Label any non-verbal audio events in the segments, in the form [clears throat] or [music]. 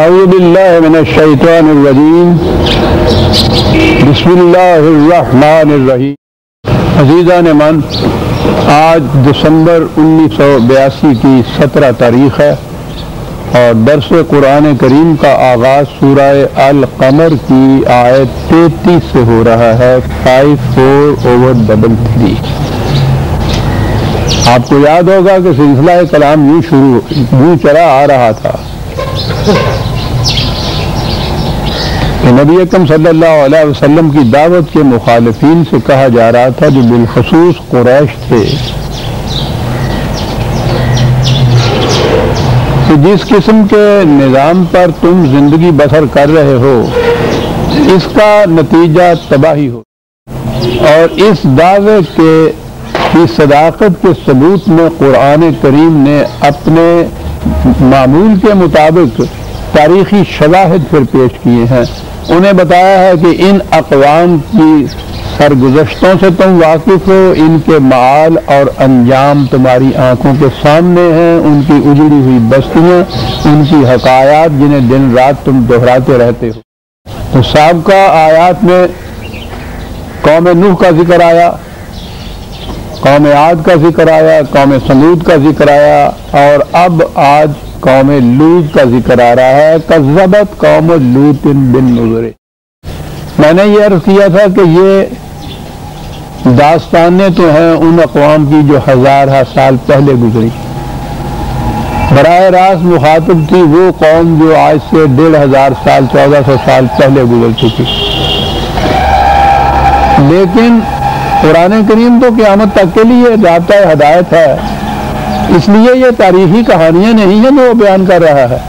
अज़बिल्लाशैतरजीम बसमीम अजीज़ा ने मन आज दिसंबर उन्नीस सौ बयासी की सत्रह तारीख है और दरस कुरान करीम का आगाज़ सूरह अल कमर की आयत तैतीस से हो रहा है five four over double three आपको याद होगा कि सिलसिला कलाम यूँ शुरू यूँ चला आ रहा था कि नबी अकम वसल्लम की दावत के मुखालफी से कहा जा रहा था जो बिलखसूस कुरैश थे। कि जिस किस्म के निज़ाम पर तुम ज़िंदगी बसर कर रहे हो, इसका नतीजा तबाही हो। और इस दावे के, की सदाकत के सबूत में कुरान करीम ने अपने मामूल के मुताबिक तारीखी शवाहद फिर पेश किए हैं। उन्हें बताया है कि इन अकवाम की सरगुजश्तों से तुम वाकिफ हो, इनके माल और अंजाम तुम्हारी आँखों के सामने हैं, उनकी उजड़ी हुई बस्तियाँ, उनकी हकायात जिन्हें दिन रात तुम दोहराते रहते हो। तो सबका आयात में कौम नूह का ज़िक्र आया, कौम आद का ज़िक्र आया, कौम समूद का ज़िक्र आया, और अब आज कौम लूत का ज़िक्र आ रहा है कजबत कौम लूत बिन नजरे। मैंने ये अर्ज़ किया था कि ये दास्तानें तो हैं, उन अकवाम की जो हज़ार साल पहले गुजरी। बरह रास्त मुखातब थी, वो कौम जो आज से डेढ़ हज़ार साल, चौदह सौ साल पहले गुजर चुकी। लेकिन कुरान करीम तो क्यामत तक के लिए जाता हदायत है। इसलिए ये तारीखी कहानियाँ नहीं है, जो वो बयान कर रहा है।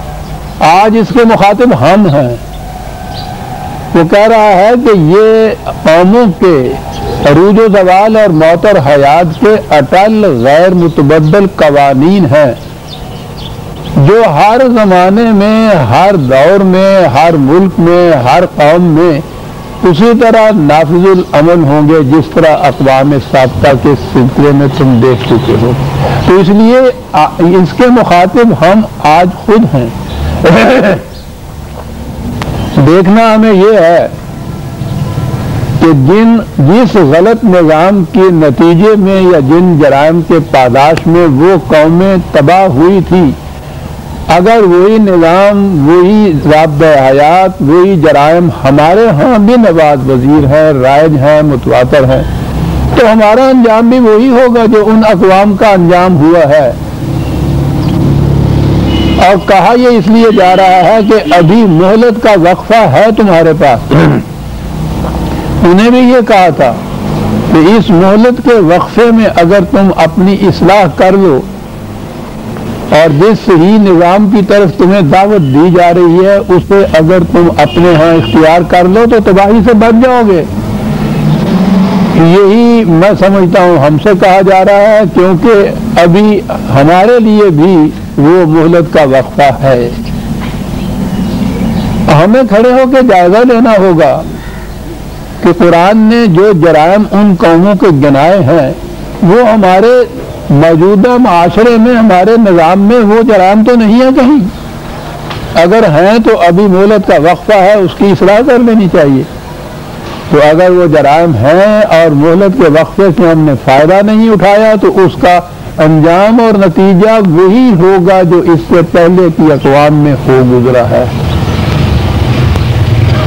आज इसके मुखातिब हम हैं। वो कह रहा है कि ये कौमों के अरूज जवाल और मौत और हयात के अटल गैर मुतबदल कवानीन हैं, जो हर जमाने में, हर दौर में, हर मुल्क में, हर कौम में उसी तरह नाफिजुल अमल होंगे जिस तरह अकवाम सबका के सिलसिले में तुम देख चुके हो। तो इसलिए इसके मुखातिब हम आज खुद हैं। [coughs] देखना हमें यह है कि जिन, जिस गलत निज़ाम के नतीजे में या जिन जराइम के पादाश में वो कौमें तबाह हुई थी अगर वही निज़ाम, वही रब हयात, वही जराइम हमारे यहाँ भी नवाज़ वज़ीर हैं रायज हैं, मुतवातर हैं तो हमारा अंजाम भी वही होगा जो उन अकवाम का अंजाम हुआ है। और कहा यह इसलिए जा रहा है कि अभी मोहलत का वक्फा है तुम्हारे पास। [clears throat] उन्हें भी ये कहा था कि इस मोहलत के वक्फे में अगर तुम अपनी इसलाह कर लो और जिस सही निज़ाम की तरफ़ तुम्हें दावत दी जा रही है, उस अगर तुम अपने यहाँ इख्तियार कर लो तो तबाही से बच जाओगे। यही मैं समझता हूँ, हमसे कहा जा रहा है, क्योंकि अभी हमारे लिए भी वो मोहलत का वक्फा है। हमें खड़े होकर जायजा लेना होगा कि कुरान ने जो जराइम उन कौमों के गिनाए हैं, वो हमारे मौजूदा माशरे में, हमारे निज़ाम में वो जराम तो नहीं है कहीं। अगर हैं तो अभी मोहलत का वक्फा है, उसकी इसलाह कर लेनी चाहिए। तो अगर वो जराम हैं और मोहलत के वक्फे से हमने फ़ायदा नहीं उठाया तो उसका अंजाम और नतीजा वही होगा जो इससे पहले की अकवाम में हो गुजरा है।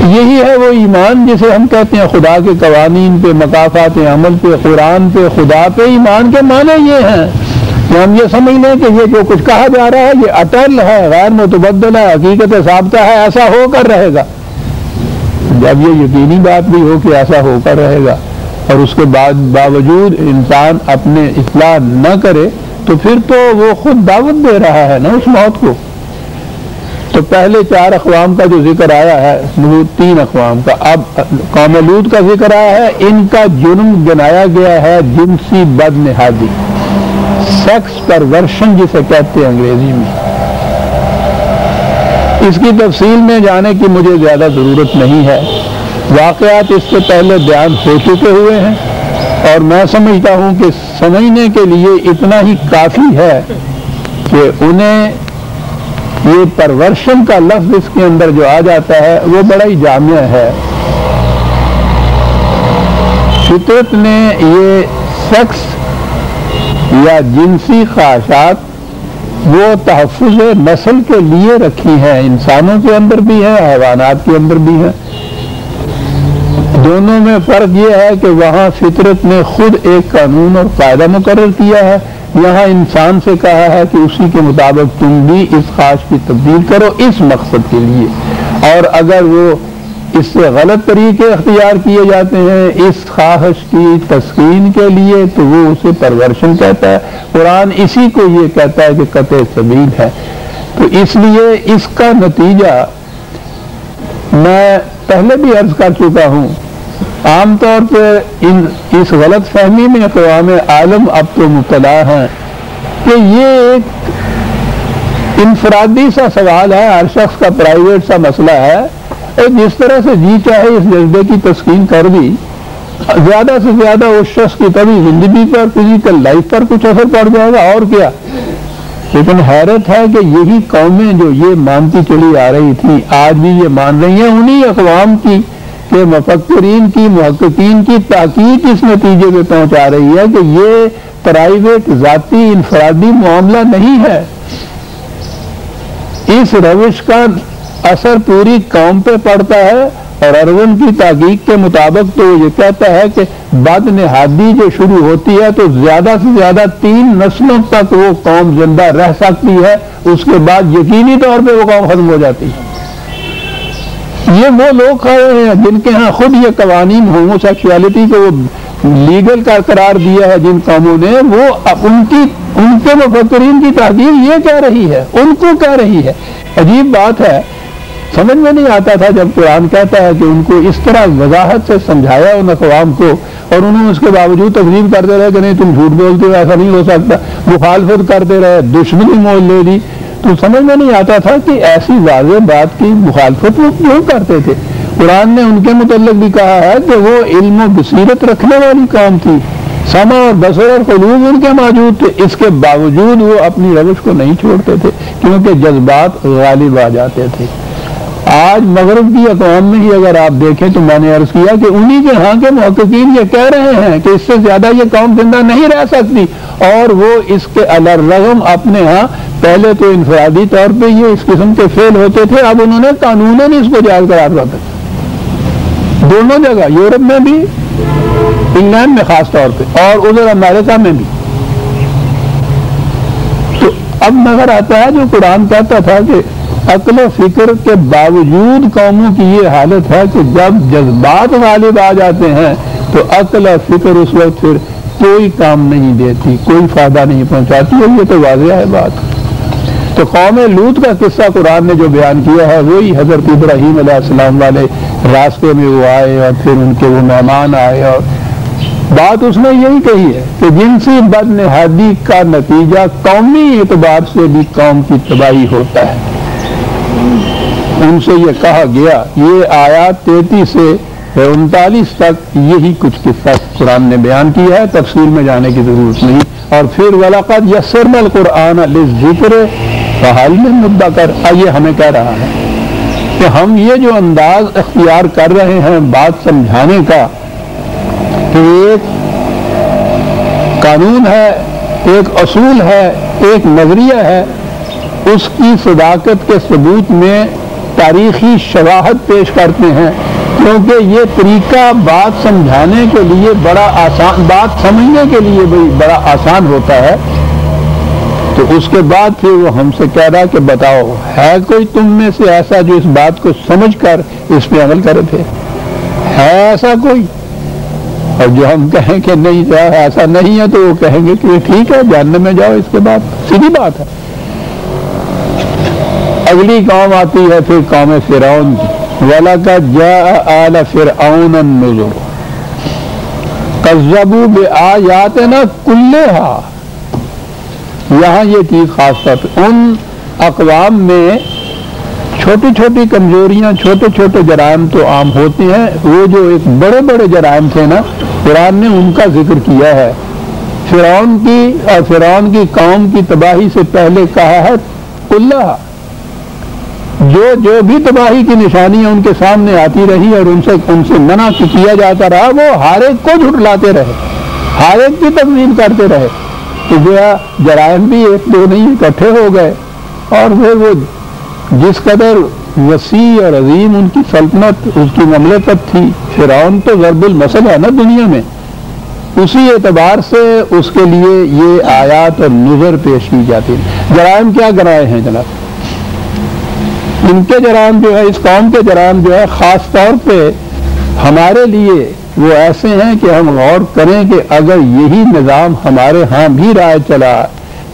यही है वो ईमान जिसे हम कहते हैं खुदा के कवानीन पे, मकाफात अमल पे, कुरान पे, खुदा पे ईमान के माने ये हैं। कि हम ये समझ लें कि ये जो कुछ कहा जा रहा है, ये अटल है, गैर मुतबदल है, हकीकत साबता है, ऐसा होकर रहेगा। जब ये यकीनी बात भी हो कि ऐसा होकर रहेगा, और उसके बाद बावजूद इंसान अपने इतला न करे तो फिर तो वो खुद दावत दे रहा है ना उस मौत को? तो पहले चार अकवाम का जो ज़िक्र आया है तीन अकवाम का, अब कौमलूद का ज़िक्र आया है, इनका जुर्म गिनाया गया है जिनसी बद निहादी सेक्स परवर्शन जिसे कहते हैं अंग्रेज़ी में। इसकी तफसील में जाने की मुझे ज़्यादा ज़रूरत नहीं है। वाकयात इससे पहले बयान हो चुके हुए हैं, और मैं समझता हूँ कि समझने के लिए इतना ही काफ़ी है कि उन्हें ये परवर्शन का लफ्ज इसके अंदर जो आ जाता है, वो बड़ा ही जाम्य है। फितरत ने ये सेक्स या जिनसी ख्वाहिशात, वो तहफ़ नस्ल के लिए रखी हैं। इंसानों के अंदर भी है, हैवानात के अंदर भी है। दोनों में फ़र्क ये है कि वहाँ फितरत ने खुद एक कानून और कायदा मुकर किया है। यहाँ इंसान से कहा है कि उसी के मुताबिक तुम भी इस खास की तब्दील करो इस मकसद के लिए। और अगर वो इससे गलत तरीके अख्तियार किए जाते हैं इस ख्वाहिश की तस्कीन के लिए तो वो उसे परवर्शन कहता है। कुरान इसी को ये कहता है कि कत सबील है। तो इसलिए इसका नतीजा मैं पहले भी अर्ज़ कर चुका हूँ आमतौर पर इन, इस गलत फहमी में अकवाम आलम अब तो मुबतला हैं कि ये एक इनफरादी सा सवाल है, हर शख्स का प्राइवेट सा मसला है और जिस तरह से जी चाहे इस जज्बे की तस्कीन कर दी, ज़्यादा से ज़्यादा उस शख्स की कभी ज़िंदगी पर, फ़िज़िकल लाइफ पर कुछ असर पड़ जाएगा, और क्या? लेकिन हैरत है कि यही कौमें जो ये मानती चली आ रही थी, आज भी ये मान रही हैं, उन्हीं अकवाम की के मफक्रीन की महक्कीन की ताकीद इस नतीजे में पहुँचा रही है कि ये प्राइवेट, जाती, इनफरादी मामला नहीं है। इस रविश का असर पूरी कौम पे पड़ता है और अरवन की ताकीक के मुताबिक तो ये कहता है कि बद नहादी जो शुरू होती है तो ज़्यादा से ज़्यादा तीन नस्लों तक वो कौम ज़िंदा रह सकती है। उसके बाद यकीनी तौर पे वो कौम खत्म हो जाती है। ये वो लोग खड़े हैं जिनके यहाँ खुद ये कवानीन होमोसेक्सुअलिटी को लीगल का करार दिया है जिन कामों ने, वो उनकी, उनके मुफक्रीन की तहदीर ये कह रही है, उनको कह रही है। अजीब बात है, समझ में नहीं आता था जब कुरान कहता है कि उनको इस तरह वजाहत से समझाया उन अकवाम को और उन्होंने उसके बावजूद तकलीफ़ करते रहे कि नहीं, तुम झूठ बोलते हो, ऐसा नहीं हो सकता। मुखालफत करते रहे, दुश्मनी मोल ले ली तो समझ में नहीं आता था कि ऐसी वाज बात की मुखालफत वो क्यों करते थे? कुरान ने उनके मुतलक भी कहा है कि वो इल्म बसीरत रखने वाली काम थी। समा और बसर और खलूज उनके मौजूद थे। इसके बावजूद वो अपनी रविश को नहीं छोड़ते थे, क्योंकि जज्बात गालिब आ जाते थे। आज मगरब की अकवाम में ही अगर आप देखें तो मैंने अर्ज़ किया कि उन्हीं के यहाँ के महकीन ये कह रहे हैं कि इससे ज़्यादा ये कौम ज़िंदा नहीं रह सकती। और वो इसके अलरगम अपने यहाँ पहले तो इंफरादी तौर पर ये इस किस्म के फेल होते थे, अब उन्होंने कानून इसको जायज़ करार रखा दोनों जगह, यूरोप में भी, इंग्लैंड में खास तौर पे, और उधर अमेरिका में भी। तो अब नज़र आता है जो कुरान कहता था कि अकल फ़िक्र के बावजूद कौमों की ये हालत है कि जब जज्बात गालिब आ जाते हैं तो अकल फ़िक्र उस वक्त फिर कोई काम नहीं देती, कोई फ़ायदा नहीं पहुंचाती, और ये तो वाजह है बात। तो कौम लूत का किस्सा कुरान ने जो बयान किया है, वही हज़रत इब्राहिम अलैहिस्सलाम वाले रास्ते में वो आए और फिर उनके वो मेहमान आए और बात उसने यही कही है कि जिनसी बदनहादी का नतीजा कौमी एतबार से भी कौम की तबाही होता है। उनसे ये कहा गया, ये आयात तैतीस से उनतालीस तक यही कुछ किस्सा कुरान ने बयान किया है, तफसील में जाने की ज़रूरत नहीं। और फिर वलाकत यसरमल कुरान ज़िक्र, बहाल में मुद्दा कर ये हमें कह रहा है कि हम ये जो अंदाज अख्तियार कर रहे हैं बात समझाने का, कि एक कानून है, एक असूल है, एक नज़रिया है, उसकी सदाकत के सबूत में तारीखी शवाहद पेश करते हैं, क्योंकि ये तरीका बात समझाने के लिए बड़ा आसान, बात समझने के लिए भी बड़ा आसान होता है। तो उसके बाद फिर वो हमसे कह रहा कि बताओ, है कोई तुम में से ऐसा जो इस बात को समझ कर इस पे अमल करे थे? है ऐसा कोई? और जो हम कहें कि नहीं ऐसा नहीं है तो वो कहेंगे कि ठीक है, जानने में जाओ इसके बाद। सीधी बात है। अगली कौम आती है फिर कौम फिर की वाला का जा आला कजबू बे आयात ना कुल्ले हा यहाँ ये चीज़ खास तौर पर उन अकवाम में छोटी छोटी कमजोरियाँ छोटे छोटे जराइम तो आम होते हैं। वो जो एक बड़े बड़े जराइम थे ना, कुरान ने उनका ज़िक्र किया है। फिरौन की और फिरौन की कौम की तबाही से पहले कहा है कुल्ला जो जो भी तबाही की निशानियाँ उनके सामने आती रही और उनसे उनसे मना किया जाता रहा, वो हर एक को झुटलाते रहे, हर एक की तकमील करते रहे। तो है जराइम भी एक दो नहीं, इकट्ठे हो गए। और फिर वो जिस कदर वसी और अजीम उनकी सल्तनत, उसकी ममलकत थी फिर तो जरबुल मसल है ना दुनिया में। उसी एतबार से उसके लिए ये आयात और नज़र पेश की जाती है। जराइम क्या कराए हैं जनाब? इनके जराम जो है, इस कौम के जराम जो है, ख़ास तौर पे हमारे लिए वो ऐसे हैं कि हम गौर करें कि अगर यही निज़ाम हमारे यहाँ भी राय चला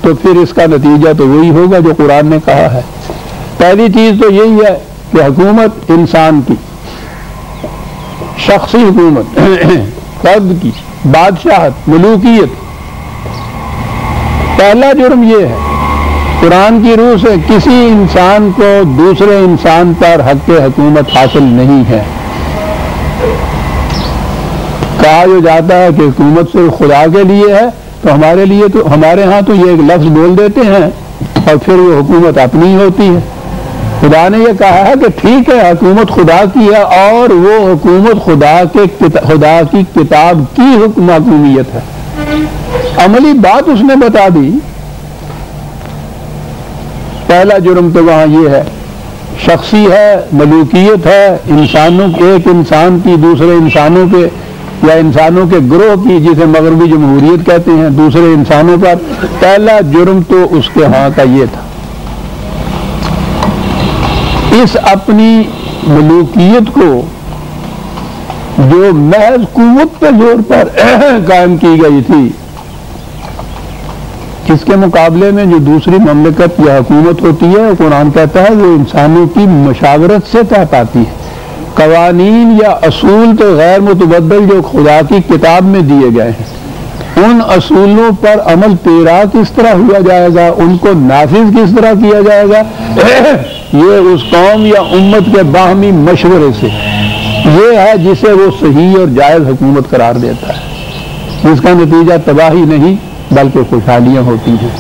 तो फिर इसका नतीजा तो वही होगा जो कुरान ने कहा है। पहली चीज़ तो यही है कि हुकूमत इंसान की, शख्सी हुकूमत [coughs] फर्द की, बादशाहत, मलूकियत, पहला जुर्म यह है कुरान की रूह से किसी इंसान को दूसरे इंसान पर हक हुकूमत हासिल नहीं है। कहा जो जाता है कि हुकूमत सिर्फ़ खुदा के लिए है तो हमारे लिए तो हमारे यहाँ तो ये एक लफ्ज बोल देते हैं, और फिर वो हुकूमत अपनी होती है। खुदा ने ये कहा है कि ठीक है, हुकूमत खुदा की है, और वो हुकूमत खुदा के खुदा की किताब की हुक्म है। अमली बात उसने बता दी पहला जुर्म तो वहाँ ये है। शख्सी है, मलूकियत है, इंसानों के, एक इंसान की, दूसरे इंसानों के, या इंसानों के ग्रोह की, जिसे मगरबी जमहूरियत कहते हैं, दूसरे इंसानों पर। पहला जुर्म तो उसके हाँ का ये था। इस अपनी मलूकियत को जो महज कुत के ज़ोर पर [coughs] कायम की गई थी इसके मुकाबले में जो दूसरी ममलकत या हुकूमत होती है कुरान कहता है, वो इंसानों की मशावरत से तय पाती है। कवानीन या असूल तो गैर मुतबदल जो खुदा की किताब में दिए गए हैं। उन असूलों पर अमल पेरा किस तरह हुआ जाएगा, उनको नाफिज किस तरह किया जाएगा, ये उस कौम या उम्मत के बाहमी मशवरे से। ये है जिसे वो सही और जायज़ हुकूमत करार देता है। जिसका नतीजा तबाही नहीं बल्कि खुशहालियाँ होती हैं।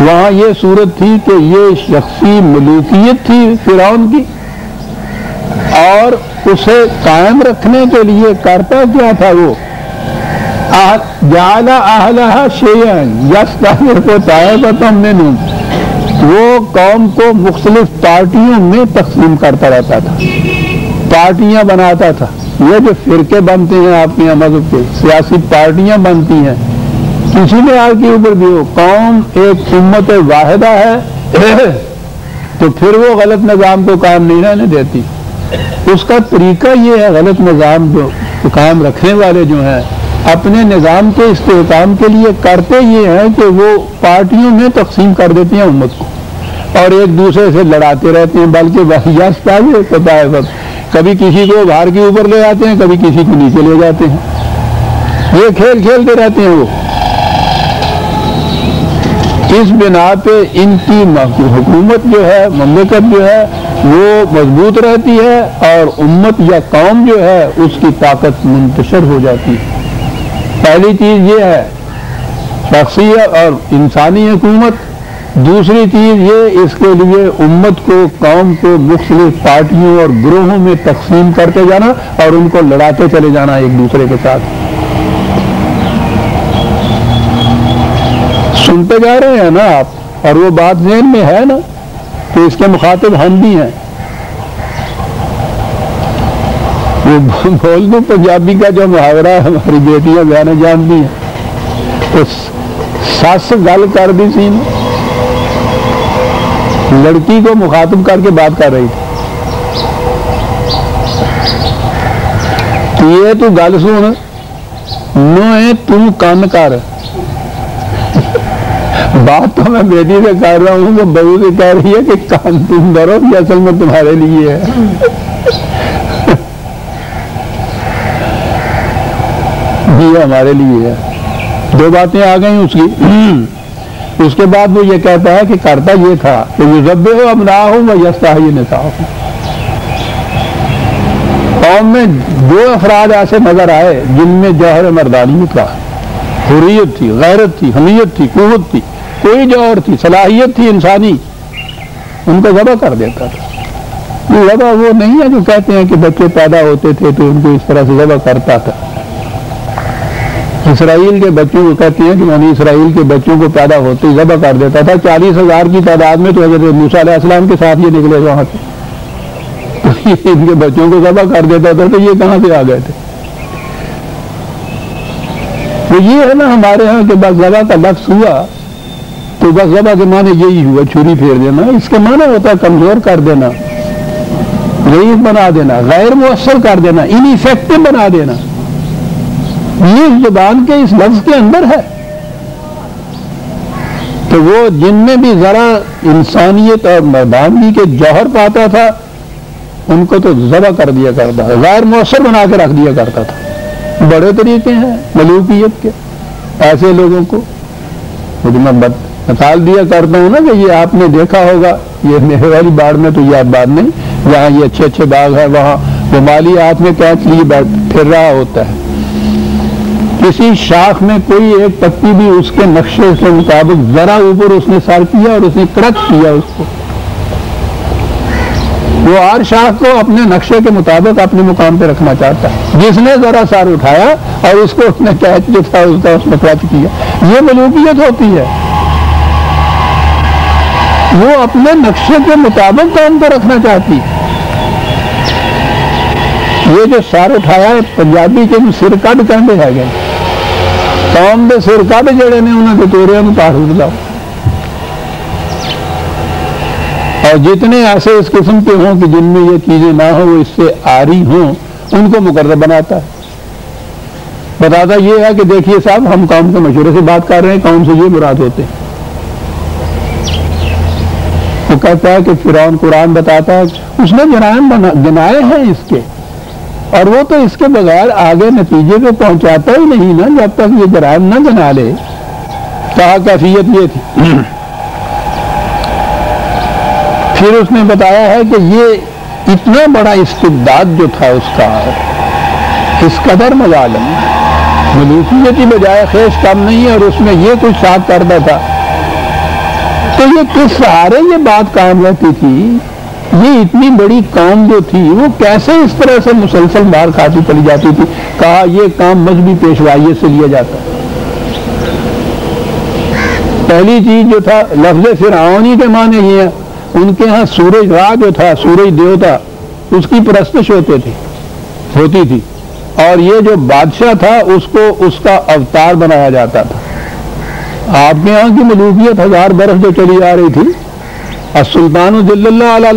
वहाँ ये सूरत थी कि ये शख्सी मलूकियत थी फिर की। और उसे कायम रखने के लिए करता क्या था वो? ज़्यादा आहला शेयन वो कौम को मुख्तलिफ़ पार्टियों में तकसीम करता रहता था। पार्टियाँ बनाता था। ये जो फिरके बनते हैं आपके यहाँ मज़हब के, सियासी पार्टियाँ बनती हैं किसी आग के ऊपर भी हो कौम, एक उम्मत वाहिदा है [coughs] तो फिर वो गलत निज़ाम को कायम नहीं रहने देती। उसका तरीका ये है, गलत निज़ाम जो तो कायम रखने वाले जो हैं, अपने निज़ाम के इस्तेकाम के लिए करते ये हैं कि वो पार्टियों में तकसीम कर देती हैं उम्मत को। और एक दूसरे से लड़ाते रहते हैं, बल्कि वहियात भी पता है बस। कभी किसी को बाहर के ऊपर ले जाते हैं, कभी किसी को नीचे ले जाते हैं। ये खेल खेलते रहते हैं वो। इस बिना पे इनकी हुकूमत जो है, ममलिकत जो है, वो मज़बूत रहती है और उम्मत या कौम जो है, उसकी ताकत मुंतशर हो जाती है। पहली चीज़ ये है शख्सी और इंसानी हुकूमत। दूसरी चीज़ ये, इसके लिए उम्मत को, कौम को मुख्तलिफ़ पार्टियों और ग्रोहों में तकसीम करते जाना और उनको लड़ाते चले जाना एक दूसरे के साथ। सुनते जा रहे हैं ना आप, और वो बात जहन में है ना तो इसके मुखातिब हम भी हैं। वो [laughs] बोल दू पंजाबी का जो मुहावरा है, हमारी बेटियाँ बयाने जानती हैं तो सस गल कर दी सी लड़की को मुखातिब करके बात कर रही थी। ये तू गल सुन नो कन कर। बात तो मैं बेटी से कर रहा हूँ तो बहू से कह रही है कि काम तुम डरो ये असल में तुम्हारे लिए है। [laughs] ये हमारे लिए है। दो बातें आ गई उसकी। [clears throat] उसके बाद वो ये कहता है कि करता ये था कि ये जब्बे हो अब ना हो वह यस्ता ये नेता हो कौम में दो अफराद ऐसे नज़र आए, जिनमें जहर मर्दानी था हुरियत थी, गैरत थी, हमीयत थी कुत थी। कोई जो और थी, सलाहियत थी इंसानी, उनको जबा कर देता था। ये जबा वो नहीं है जो कहते हैं कि बच्चे पैदा होते थे तो उनको इस तरह से जबा करता था। इसराइल के बच्चों को कहते हैं कि मैंने इसराइल के बच्चों को पैदा होते ही कर देता था। चालीस हज़ार की तादाद में तो हज़रत मूसा के साथ ये निकले वहाँ से। तो इनके बच्चों को जबा कर देता था तो ये कहाँ से आ गए थे। तो ये है ना हमारे यहाँ के बस जबा का लफ्स हुआ। तो बस जबा के माने यही हुआ, छुरी फेर देना, इसके माने होता है कमज़ोर कर देना, गरीब बना देना, गैर मुअसर कर देना इनफेक्टिव बना देना। ये ज़ुबान के इस लफ्ज के अंदर है। तो वो जिनमें भी जरा इंसानियत और मर्दानगी के जौहर पाता था, उनको तो जबा कर दिया करता था, गैर मौसर बना के रख दिया करता था। बड़े तरीके हैं, मलूकियत के, ऐसे लोगों को। मुझे मैं मिसाल दिया करता हूँ ना कि ये आपने देखा होगा। ये मेरे वाली बाढ़ में तो ये आप बात नहीं, जहाँ ये अच्छे अच्छे बाग है, वहाँ वो माली हाथ में कैच लिए फिर रहा होता है। किसी शाख में कोई एक पत्ती भी उसके नक्शे के मुताबिक जरा ऊपर उसने सर किया और उसने क्रच किया उसको। वो हर शाख को अपने नक्शे के मुताबिक अपने मुकाम पे रखना चाहता है। जिसने जरा सर उठाया और उसको उसने कैच जो था, उसका उसने क्रच किया। ये मलूकियत होती है। वो अपने नक्शे के मुताबिक काम को रखना चाहती। ये जो सार उठाया है, पंजाबी के सिर कद कहते हैं कौम के सिर कद जड़े ने उन्होंने तोरिया पास लाओ और जितने ऐसे इस किस्म के हों कि जिनमें ये चीज़ें ना हो, वो इससे आ रही हों, उनको मुकर्र बनाता है। बताता ये है कि देखिए साहब, हम कौम के मशूरे से बात कर रहे हैं, कौम से ये मुराद होते हैं। कहता है कि फिर कुरान बताता है। उसने जरायम गिनाए हैं इसके। और वो तो इसके बगैर आगे नतीजे पे पहुंचाता ही नहीं ना, जब तक ये जरायम ना गिना ले। कहा कैफियत ये थी। फिर उसने बताया है कि ये इतना बड़ा इस्तेदाद जो था उसका, इस कदर मजालम। मलूकियत की बजाय खेस कम नहीं है और उसमें ये कुछ साथ करता था तो ये किस सहारे ये बात काम रहती थी। ये इतनी बड़ी काम जो थी, वो कैसे इस तरह से मुसलसल मार खाती चली जाती थी? कहा, ये काम मजहबी पेशवाइये से लिया जाता पहली चीज़ जो था, लफ्ज फिर के माने ये है। उनके यहाँ सूरज राह जो था, सूरज देवता, उसकी प्रस्तश होते थे, होती थी। और ये जो बादशाह था, उसको उसका अवतार बनाया जाता था। आपके यहाँ की मलूकियत हज़ार बरस जो चली आ रही थी। और सुल्तान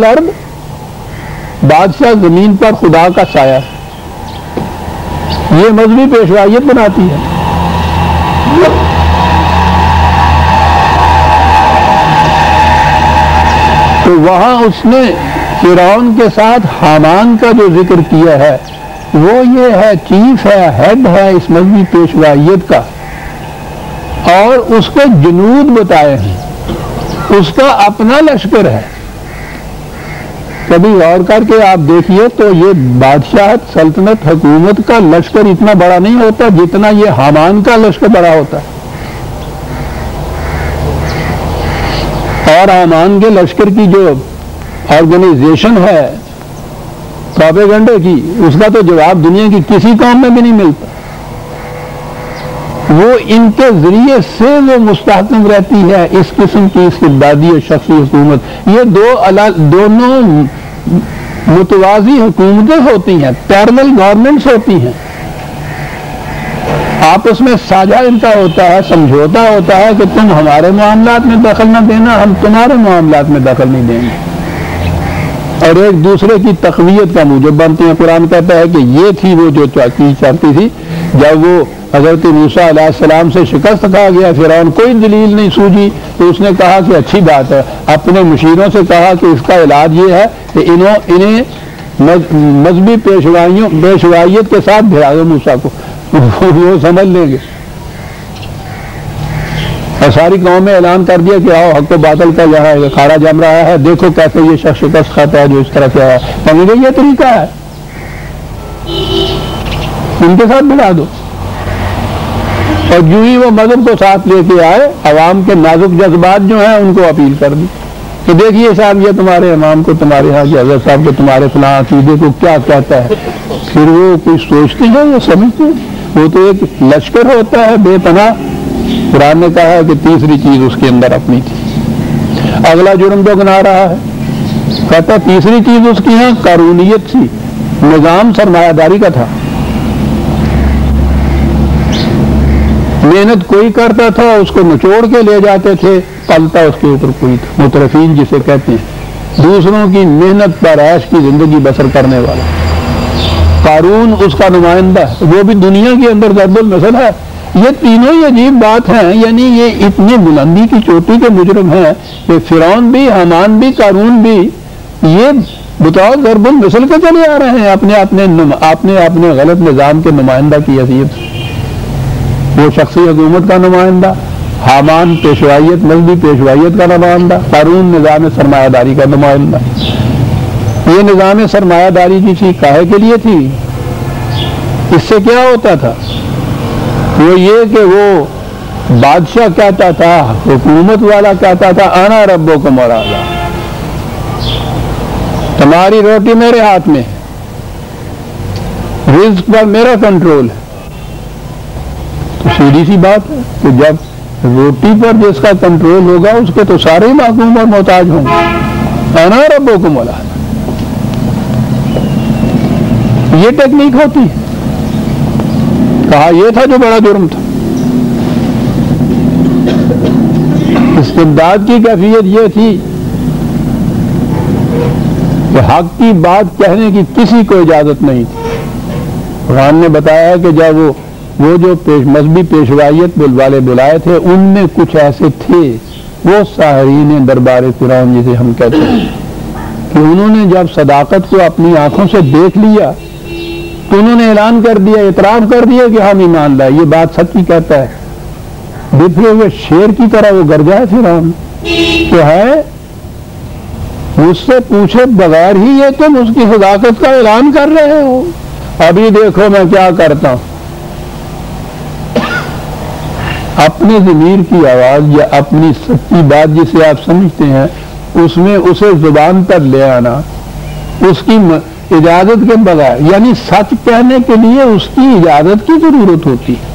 अर्द बादशाह ज़मीन पर खुदा का साया। ये मजहबी पेशवाइयत बनाती है। तो वहाँ उसने फिरौन के साथ हामान का जो ज़िक्र किया है, वो ये है, चीफ है हेड है इस मजहबी पेशवाइत का। और उसके जुनूद बताए हैं। उसका अपना लश्कर है। कभी गौर करके आप देखिए तो ये बादशाह सल्तनत हुकूमत का लश्कर इतना बड़ा नहीं होता जितना ये हमान का लश्कर बड़ा होता। है और हमान के लश्कर की जो ऑर्गेनाइजेशन है, प्रोपेगंडे की, उसका तो जवाब दुनिया की किसी काम में भी नहीं मिलता। वो इनके ज़रिए से वो मुस्तकम रहती है, इस किस्म की इस्तेदादी और शख्सी हुकूमत। ये दो अलग दोनों मुतवाजी हुकूमतें होती हैं पैरल गवर्नमेंट्स होती हैं। आपस में साझा इनका होता है, समझौता होता है कि तुम हमारे मामला में दखल न देना, हम तुम्हारे मामला में दखल नहीं देंगे। और एक दूसरे की तकवीत का मुझे बनती है कुरान कहता है कि ये थी वो जो चीज़ चाहती थी। जब वो हज़रत मूसा से शिकस्त कहा गया फिर कोई दलील नहीं सूझी तो उसने कहा कि अच्छी बात है। अपने मुशीरों से कहा कि इसका इलाज ये है कि इन्हों इन्हें मजहबी पेशवाइयों पेशवाइयत के साथ भिड़ा दो मूसा को। [laughs] वो समझ लेंगे। और सारी गाँव में ऐलान कर दिया कि आओ, हक बादल का यहाँ खाड़ा जम रहा है, देखो कैसे ये शख्स शिकस्त खाता है जो इस तरह से आया समझ ये तरीका है। उनके साथ भिड़ा दो। और जो ही वो मज़हब को साथ लेके आए अवाम के नाजुक जज्बात जो हैं, उनको अपील कर दी। कि देखिए साहब, ये तुम्हारे इमाम को, तुम्हारे यहाँ के हज़रत साहब को, तुम्हारे फलां अकीदे को क्या कहता है? फिर वो कुछ सोचते हैं या समझते हैं। वो तो एक लश्कर होता है बेपना कुरान ने कहा है कि तीसरी चीज़ उसके अंदर अपनी थी। अगला जुर्म जो गना रहा है। कहता, तीसरी चीज़ उसकी यहाँ कानूनीत थी। निज़ाम सरमायादारी का था। मेहनत कोई करता था, उसको निचोड़ के ले जाते थे, पलता उसके ऊपर कोई था। मुतरफीन जिसे कहते हैं। दूसरों की मेहनत पर ऐश की ज़िंदगी बसर करने वाला। कानून उसका नुमाइंदा वो भी दुनिया के अंदर दरबुल मसल है। ये तीनों ही अजीब बात है, यानी ये इतनी बुलंदी की चोटी के मुजरम है कि फिरौन भी, हमान भी, कानून भी, ये बतौर गरबुल मिसल के चले आ रहे हैं, अपने अपने अपने अपने गलत निज़ाम के नुमाइंदा की हैसियत वो शख्सी हुकूमत का नुमाइंदा, हामान पेशवाइत मजहबी पेशवाइत का नुमाइंदा, कानून निज़ाम सरमायादारी का नुमाइंदा। ये निज़ाम सरमायादारी की थी काहे के लिए थी? इससे क्या होता था? वो ये कि वो बादशाह कहता था, हुकूमत वाला कहता था, आना रब्बों को मौलाना तुम्हारी रोटी मेरे हाथ में रिस्क पर मेरा कंट्रोल है। तो सीधी सी बात है कि जब रोटी पर जिसका कंट्रोल होगा, उसके तो सारे ही माकूम और मोहताज होंगे। आना रब्बों को मोला ये टेक्निक होती है। कहा यह था जो बड़ा जुर्म था। इस्तेदाद की कैफियत यह थी कि हक की बात कहने की किसी को इजाज़त नहीं थी। कुरान ने बताया कि जब वो वो जो पेश, मजहबी पेशवाइत वाले बुलाए थे, उनमें कुछ ऐसे थे, वो साहरीन दरबार कुरान जिसे हम कहते हैं, कि उन्होंने जब सदाकत को अपनी आँखों से देख लिया तो उन्होंने ऐलान कर दिया इतराफ कर दिया कि हम ईमान लाए ये बात सच्ची कहता है। बिफरे हुए शेर की तरह वो गरजा है फिर हम। तो है, मुझसे पूछे बगैर ही ये तुम उसकी सदाकत का ऐलान कर रहे हो। अभी देखो मैं क्या करता हूँ। अपने जमीर की आवाज़ या अपनी सच्ची बात जिसे आप समझते हैं, उसमें उसे ज़ुबान पर ले आना, उसकी इजाज़त के बगैर यानी सच कहने के लिए उसकी इजाज़त की ज़रूरत होती है।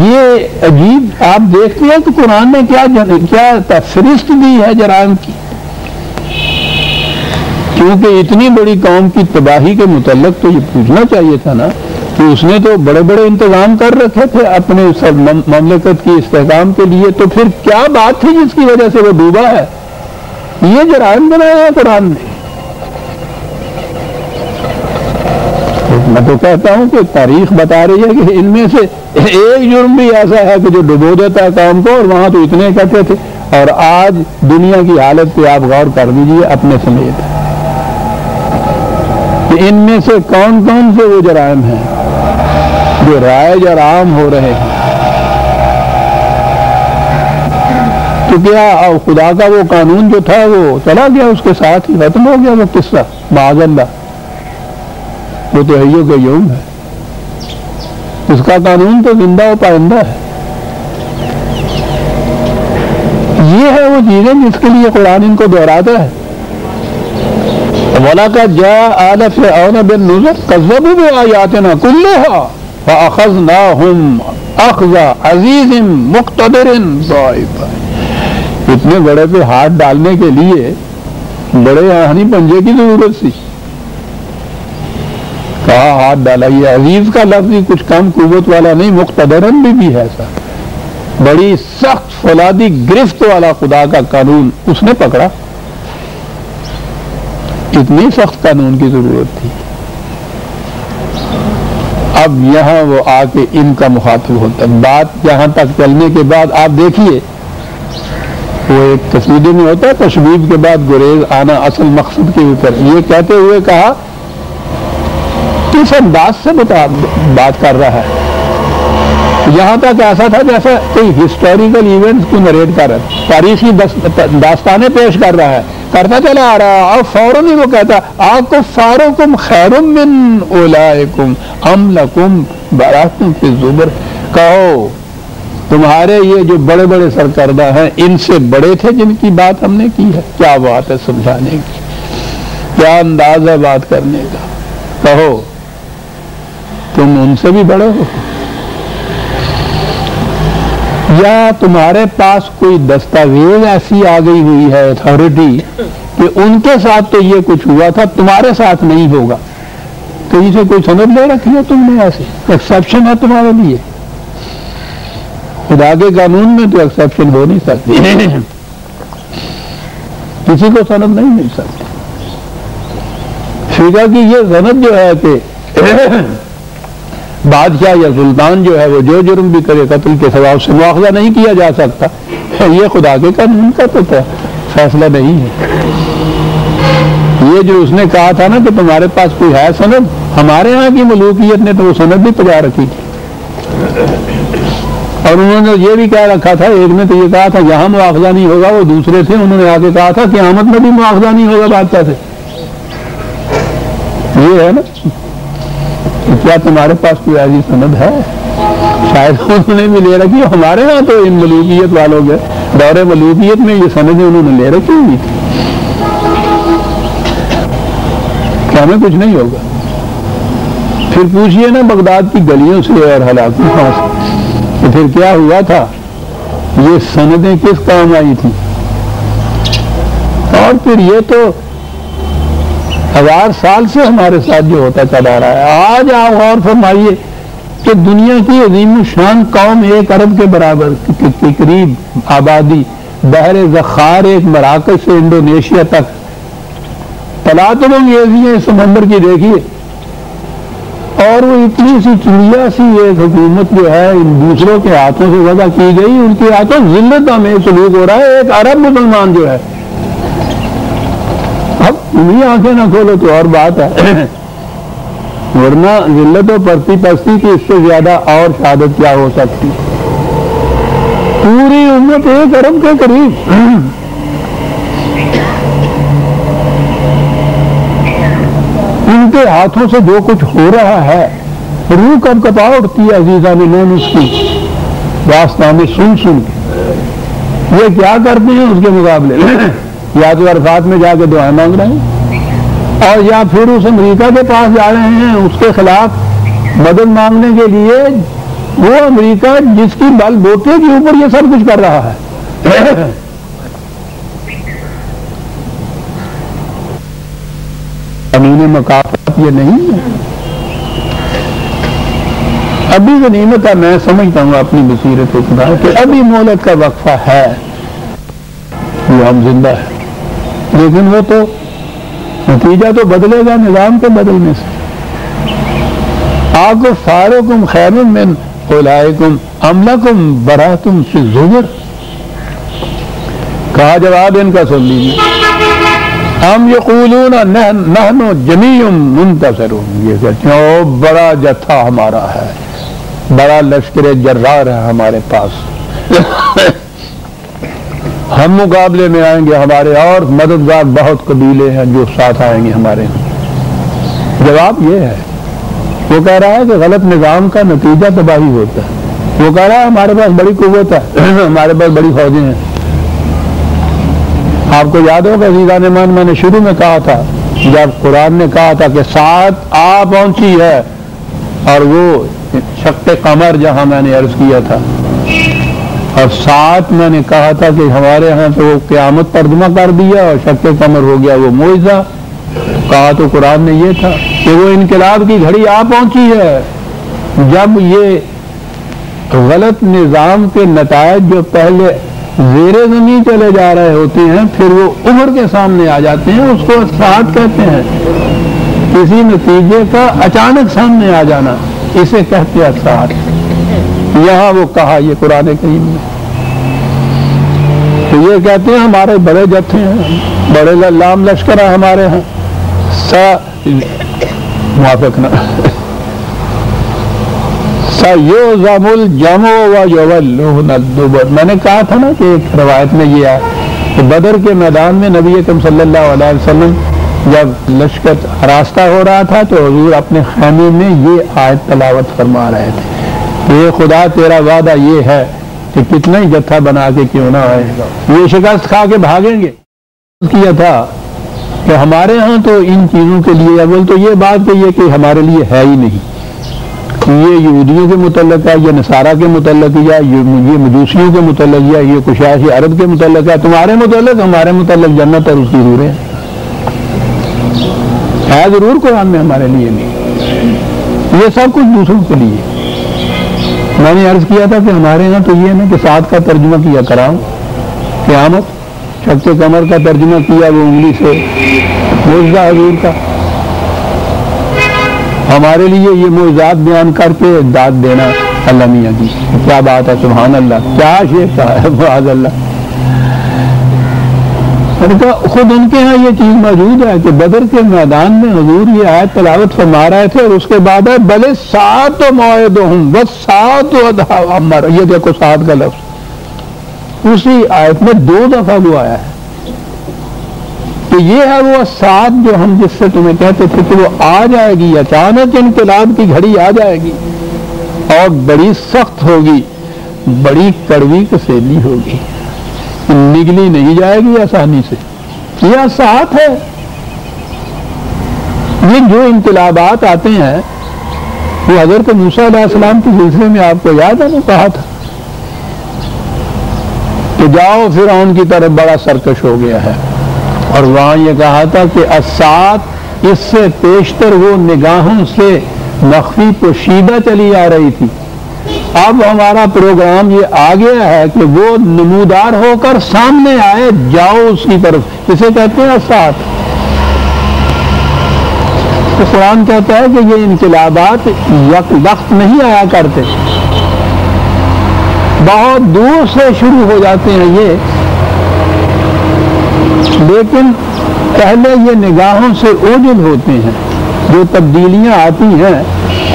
ये अजीब आप देखते हैं तो कुरान ने क्या जन, क्या तफरिस्त दी है जराम की? क्योंकि इतनी बड़ी कौम की तबाही के मुतलक तो ये पूछना चाहिए था ना। कि उसने तो बड़े बड़े इंतज़ाम कर रखे थे अपने सब ममलकत की इस्तेकाम के लिए तो फिर क्या बात थी जिसकी वजह से वो डूबा है? ये जराइम बनाया है कुरान ने। मैं तो कहता हूँ कि तारीख बता रही है कि इनमें से एक जुर्म भी ऐसा है कि जो डुबो देता है काम को, और वहाँ तो इतने कहते थे। और आज दुनिया की हालत पे आप गौर कर दीजिए अपने समेत। इनमें से कौन कौन से वो जराइम हैं? जो राय और आम हो रहे हैं। तो क्या अब खुदा का वो कानून जो था वो चला गया उसके साथ ही, खत्म हो गया वो किस्सा माजल्ला वो तो हयो का योग है। उसका कानून तो ज़िंदा और पाइंदा है। ये है वो चीज़ें जिसके लिए कुरान इनको दोहराता है। बोला का जा आलफ औन बिन नुजर कजबू में आयाते इतने बड़े पे हाथ डालने के लिए बड़े आहनी पंजे की ज़रूरत थी। कहा हाथ डाला ये अज़ीज़ का लफ्ज ही कुछ कम कुत वाला नहीं मुख्तरन भी, भी है ऐसा। बड़ी सख्त फौलादी गिरफ्त वाला खुदा का कानून उसने पकड़ा। इतनी सख्त कानून की ज़रूरत थी। अब यहाँ वो आके इनका मुखातिब होता है। बात यहाँ तक चलने के बाद आप देखिए, वो एक तस्वीर में होता है तशबीब के बाद गुरेज आना असल मकसद के ऊपर। ये कहते हुए कहा, किस अंदाज से बता, बात कर रहा है? यहाँ तक ऐसा था जैसा कोई हिस्टोरिकल इवेंट्स को नरेट कर रहा है? तारीखी दास्तानें पेश कर रहा है। करता चला आ रहा और फ़ौरन ही वो कहता आपको फारुकुम खैरुम मिन ओलाकुम अम लकुम बराकुम के जुबर। कहो, तुम्हारे ये जो बड़े बड़े सरकर्दा हैं, इनसे बड़े थे जिनकी बात हमने की है। क्या बात है समझाने की? क्या अंदाज है बात करने का? कहो, तुम उनसे भी बड़े हो? या तुम्हारे पास कोई दस्तावेज़ ऐसी आ गई हुई है अथॉरिटी कि उनके साथ तो ये कुछ हुआ था, तुम्हारे साथ नहीं होगा। कहीं से कोई सनद ले रखी है तुमने ऐसे? एक्सेप्शन है तुम्हारे लिए। खुदा के कानून में तो एक्सेप्शन हो नहीं सकती। किसी को सनद नहीं मिल सकती। फिका की ये सनद जो है कि बादशाह या सुल्तान जो है वो जो जुर्म भी करे, कत्ल के स्वभाव से मुआवजा नहीं किया जा सकता। ये खुदा के कानून का तो फैसला नहीं है। ये जो उसने कहा था ना कि तुम्हारे पास कोई है सनद, हमारे यहाँ की मलूकियत ने तो वो सनद भी पजा रखी थी। और उन्होंने ये भी कह रखा था, एक ने तो ये कहा था जहाँ मुआवजा नहीं होगा, वो दूसरे थे उन्होंने आगे कहा था कि आमद में भी मुआवजा नहीं होगा बादशाह से। ये है ना? तो क्या तुम्हारे पास कोई ऐसी सनद है? शायद उन्होंने भी ले रखी हमारे यहाँ तो इन मलूकियत वालों के दौरे मलूकियत में ये सनदें उन्होंने ले रखी हुई थी। क्या हमें कुछ नहीं होगा? फिर पूछिए ना बगदाद की गलियों से और हलाकों से। तो फिर क्या हुआ था? ये सनदें किस काम आई थी? और फिर ये तो हज़ार साल से हमारे साथ जो होता चला रहा है। आज आप और फरमाइए कि दुनिया की अजीम शान कौम एक अरब के बराबर के करीब आबादी, बहर जखार एक मराकज से इंडोनेशिया तक। तलातम ये समंदर की देखिए और वो इतनी सी चिड़िया सी एक हुकूमत जो है, इन दूसरों के हाथों से वजह की गई। उनके हाथों जिल्लत में सलूक हो रहा है। एक अरब मुसलमान जो है अब तुम्हें आँखें ना खोलो तो और बात है। [coughs] वरना जिल्लत परती पस्ती की इससे ज़्यादा और शहादत क्या हो सकती? पूरी उम्मत एक अरब के करीब। [coughs] उनके हाथों से जो कुछ हो रहा है, रूह कब कपा उठती है अजीजा ने नैन उसकी। वास्ता में सुन सुन के। ये क्या करते हैं उसके मुकाबले? [coughs] या तो अरफात में जाके दुआएँ मांग रहे हैं और या फिर उस अमरीका के पास जा रहे हैं उसके खिलाफ मदद मांगने के लिए, वो अमरीका जिसकी बल बोटे के ऊपर ये सब कुछ कर रहा है। अमीन मकाफत ये नहीं है। अभी गनीमत है, मैं समझता हूँ अपनी बसीरत खुदा कि, अभी मोहलत का वक्फा है, वो हम ज़िंदा है। लेकिन वो तो नतीजा तो बदलेगा, निज़ाम के बदलने से। आपको फारुकुम खैर मिन उलाइकुम अमलकुम बरातुम से जुबर। कहा जवाब इनका सुन लीजिए। हम ये कूलून नहनो जमीम मुंतसर ये कहते हैं, ओ बड़ा जत्था हमारा है, बड़ा लश्कर जर्रार है हमारे पास। हम मुकाबले में आएँगे, हमारे और मददगार बहुत कबीले हैं जो साथ आएँगे हमारे। जवाब ये है। वो कह रहा है कि गलत निज़ाम का नतीजा तबाही होता है। वो कह रहा है, हमारे पास बड़ी कुत है, [clears throat] हमारे पास बड़ी फौजें हैं। आपको याद होगा जीजा ने मान मैंने शुरू में कहा था, जब कुरान ने कहा था कि सात आ पहुँची है, और वो शक्त कमर जहाँ मैंने अर्ज़ किया था और साथ मैंने कहा था कि हमारे यहाँ तो वो क्यामत तर्जमा कर दिया और शक कमर हो गया वो मोजा कहा तो कुरान ने ये था कि वो इनकलाब की घड़ी आ पहुँची है। जब ये गलत निज़ाम के नतज जो पहले जेर ज़मीन चले जा रहे होते हैं, फिर वो उभर के सामने आ जाते हैं, उसको साथ कहते हैं। किसी नतीजे का अचानक सामने आ जाना, इसे कहते हैं साथ यहाँ वो कहा, ये कुरान करीम में तो ये कहते हैं, हमारे बड़े जत्थे हैं, बड़े लाम लश्कर है हमारे यहाँ। सा, मुआफिक ना। जमो मैंने कहा था ना कि एक रवायत में ये आया तो बदर के मैदान में नबी अकम सल्लल्लाहु अलैहि वसल्लम जब लश्कर रास्ता हो रहा था तो हजूर अपने खाने में ये आयत तलावत फरमा रहे थे। ये खुदा तेरा वादा ये है कि कितना ही जत्था बना के क्यों ना आएगा। ये शिकस्त खा के भागेंगे। किया था कि हमारे यहाँ तो इन चीज़ों के लिए अव्वल तो ये बात कही है कि हमारे लिए है ही नहीं। ये यहूदियों के मुतलक है, या नसारा के मुतलक या ये मजूसियों के मुतलक या ये कुशाश अरब के मुतलक है। तुम्हारे मुतलक हमारे मुतलक जन्नत और उसकी दूर है। है ज़रूर कुरान में हमारे लिए नहीं। ये सब कुछ दूसरों के लिए। मैंने अर्ज़ किया था कि हमारे यहाँ तो ये ना कि साथ का तर्जुमा किया कराओ क्यामत शख्स कमर का तर्जुमा किया वो उंगली से मुर्जा हजूर का हमारे लिए ये मोजात बयान करके दाद देना अल्लाह मियाँ की। क्या बात है सुबहान अल्लाह। क्या शेख साहब है अल्लाह खुद उनके यहाँ ये चीज़ मौजूद है कि बदर के मैदान में हजूर ये आयत तलावत फरमा रहे थे और उसके बाद है भले सात मोयद हूँ बस सात अमर, ये देखो सात का लफ्ज। उसी आयत में दो दफ़ा वो आया है। तो ये है वो सात जो हम जिससे तुम्हें कहते थे कि वो आ जाएगी, अचानक इनकलाब की घड़ी आ जाएगी और बड़ी सख्त होगी, बड़ी कड़वी कसेली होगी। निगली नहीं जाएगी आसानी से। यह साथ है। ये जो इनकलाबात आते हैं, वो हज़रत मूसा सलाम के सिलसिले में आपको याद है ना कहा था कि जाओ फिर की तरफ़ बड़ा सरकश हो गया है। और वहाँ ये कहा था कि असात इससे पेशतर वो निगाहों से मख्फी पोशीदा चली आ रही थी। अब हमारा प्रोग्राम ये आ गया है कि वो नमूदार होकर सामने आए, जाओ उसकी तरफ़। इसे कहते हैं असात तो कुरान कहता है कि ये इनकलाबात वक्त नहीं आया करते। बहुत दूर से शुरू हो जाते हैं ये। लेकिन पहले ये निगाहों से ओझल होते हैं। जो तब्दीलियाँ आती हैं,